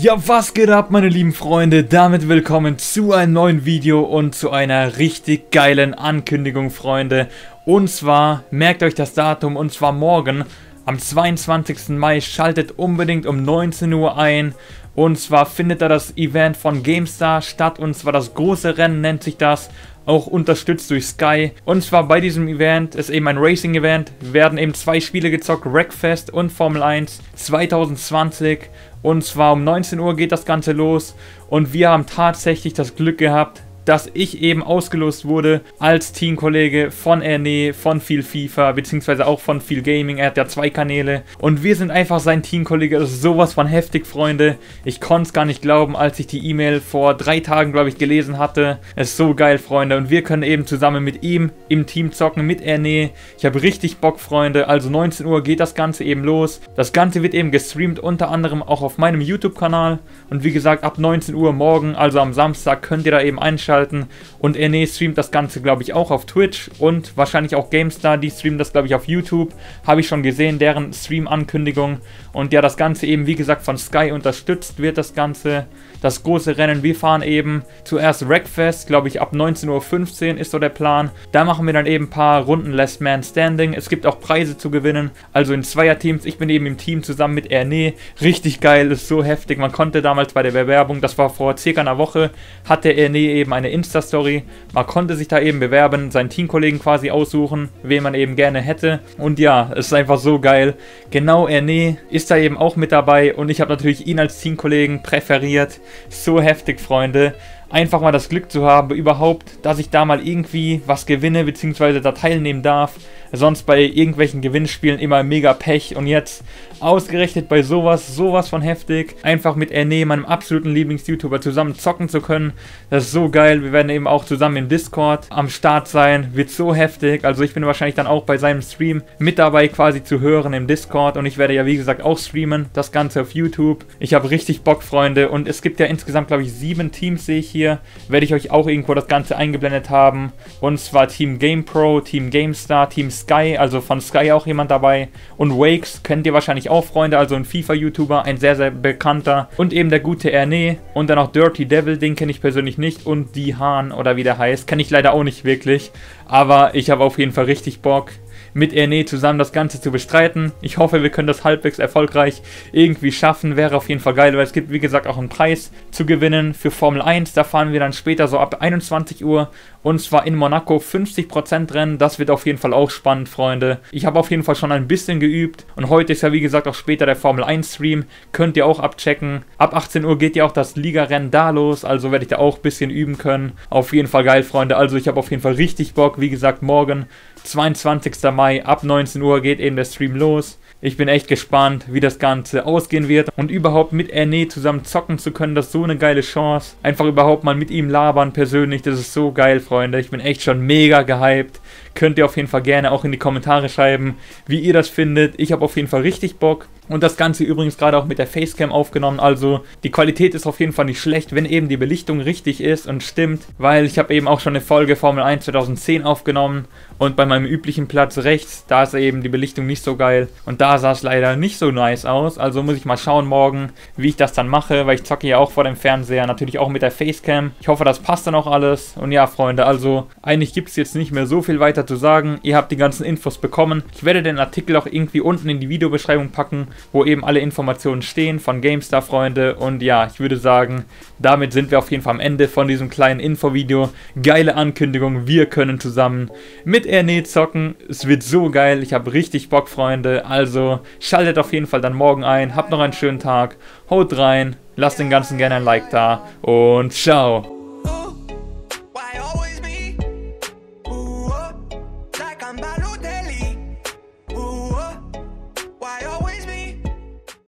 Ja, was geht ab, meine lieben Freunde? Damit willkommen zu einem neuen Video und zu einer richtig geilen Ankündigung, Freunde. Und zwar, merkt euch das Datum, und zwar morgen, am 22. Mai, schaltet unbedingt um 19 Uhr ein. Und zwar findet da das Event von GameStar statt, und zwar das große Rennen nennt sich das auch unterstützt durch Sky. Und zwar bei diesem Event ist eben ein Racing-Event, werden eben zwei Spiele gezockt, Wreckfest und Formel 1 2020. Und zwar um 19 Uhr geht das Ganze los. Und wir haben tatsächlich das Glück gehabt, dass ich eben ausgelost wurde als Teamkollege von Erne, von viel FIFA, beziehungsweise auch von viel Gaming. Er hat ja zwei Kanäle und wir sind einfach sein Teamkollege. Das ist sowas von heftig, Freunde. Ich konnte es gar nicht glauben, als ich die E-Mail vor drei Tagen, glaube ich, gelesen hatte. Es ist so geil, Freunde. Und wir können eben zusammen mit ihm im Team zocken, mit Erne. Ich habe richtig Bock, Freunde. Also 19 Uhr geht das Ganze eben los. Das Ganze wird eben gestreamt, unter anderem auch auf meinem YouTube-Kanal. Und wie gesagt, ab 19 Uhr morgen, also am Samstag, könnt ihr da eben einschalten einschalten. Und Erne streamt das Ganze, glaube ich, auch auf Twitch und wahrscheinlich auch GameStar, die streamen das, glaube ich, auf YouTube. Habe ich schon gesehen, deren Stream-Ankündigung. Und ja, das Ganze eben, wie gesagt, von Sky unterstützt wird das Ganze. Das große Rennen, wir fahren eben zuerst Wreckfest, glaube ich, ab 19.15 Uhr ist so der Plan. Da machen wir dann eben ein paar Runden Last Man Standing. Es gibt auch Preise zu gewinnen, also in Zweierteams. Ich bin eben im Team zusammen mit Erne. Richtig geil, ist so heftig. Man konnte damals bei der Bewerbung, das war vor circa einer Woche, hatte Erne eben eine Insta-Story. Man konnte sich da eben bewerben, seinen Teamkollegen quasi aussuchen, wen man eben gerne hätte. Und ja, es ist einfach so geil. Genau, Erne ist da eben auch mit dabei und ich habe natürlich ihn als Teamkollegen präferiert. So heftig, Freunde einfach mal das Glück zu haben, überhaupt, dass ich da mal irgendwie was gewinne, beziehungsweise da teilnehmen darf. Sonst bei irgendwelchen Gewinnspielen immer mega Pech und jetzt ausgerechnet bei sowas, sowas von heftig, einfach mit Erne, meinem absoluten Lieblings-YouTuber, zusammen zocken zu können. Das ist so geil. Wir werden eben auch zusammen im Discord am Start sein. Wird so heftig. Also ich bin wahrscheinlich dann auch bei seinem Stream mit dabei quasi zu hören im Discord und ich werde ja wie gesagt auch streamen, das Ganze auf YouTube. Ich habe richtig Bock, Freunde und es gibt ja insgesamt glaube ich sieben Teams, sehe ich hier werde ich euch auch irgendwo das Ganze eingeblendet haben. Und zwar Team GamePro, Team GameStar, Team Sky, also von Sky auch jemand dabei. Und Wakes kennt ihr wahrscheinlich auch, Freunde, also ein FIFA-YouTuber, ein sehr, sehr bekannter. Und eben der gute Erne. Und dann auch Dirty Devil, den kenne ich persönlich nicht. Und Die Hahn, oder wie der heißt, kenne ich leider auch nicht wirklich. Aber ich habe auf jeden Fall richtig Bock mit Erne zusammen das Ganze zu bestreiten. Ich hoffe, wir können das halbwegs erfolgreich irgendwie schaffen. Wäre auf jeden Fall geil, weil es gibt, wie gesagt, auch einen Preis zu gewinnen für Formel 1. Da fahren wir dann später so ab 21 Uhr und zwar in Monaco 50% Rennen. Das wird auf jeden Fall auch spannend, Freunde. Ich habe auf jeden Fall schon ein bisschen geübt und heute ist ja, wie gesagt, auch später der Formel 1 Stream. Könnt ihr auch abchecken. Ab 18 Uhr geht ja auch das Liga-Rennen da los, also werde ich da auch ein bisschen üben können. Auf jeden Fall geil, Freunde. Also ich habe auf jeden Fall richtig Bock. Wie gesagt, morgen 22. Mai ab 19 Uhr geht eben der Stream los. Ich bin echt gespannt, wie das Ganze ausgehen wird und überhaupt mit Erne zusammen zocken zu können, das ist so eine geile Chance. Einfach überhaupt mal mit ihm labern persönlich, das ist so geil, Freunde. Ich bin echt schon mega gehypt. Könnt ihr auf jeden Fall gerne auch in die Kommentare schreiben, wie ihr das findet. Ich habe auf jeden Fall richtig Bock. Und das Ganze übrigens gerade auch mit der Facecam aufgenommen. Also die Qualität ist auf jeden Fall nicht schlecht, wenn eben die Belichtung richtig ist und stimmt. Weil ich habe eben auch schon eine Folge Formel 1 2010 aufgenommen. Und bei meinem üblichen Platz rechts, da ist eben die Belichtung nicht so geil. Und da sah es leider nicht so nice aus. Also muss ich mal schauen morgen, wie ich das dann mache. Weil ich zocke ja auch vor dem Fernseher. Natürlich auch mit der Facecam. Ich hoffe, das passt dann auch alles. Und ja, Freunde, also eigentlich gibt es jetzt nicht mehr so viel weiter zu sagen. Ihr habt die ganzen Infos bekommen. Ich werde den Artikel auch irgendwie unten in die Videobeschreibung packen wo eben alle Informationen stehen von GameStar, Freunde. Und ja, ich würde sagen, damit sind wir auf jeden Fall am Ende von diesem kleinen Infovideo. Geile Ankündigung, wir können zusammen mit Erne zocken. Es wird so geil, ich habe richtig Bock, Freunde. Also schaltet auf jeden Fall dann morgen ein. Habt noch einen schönen Tag. Haut rein, lasst den Ganzen gerne ein Like da und ciao.